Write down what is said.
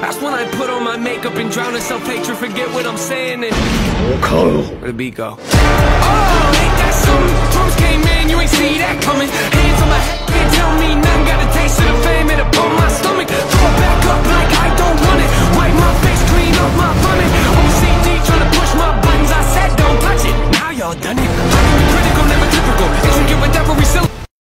That's when I put on my makeup and drown in self-hatred Forget what I'm saying and where'd the beat go? Oh,